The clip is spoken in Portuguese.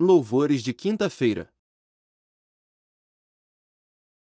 Louvores de quinta-feira.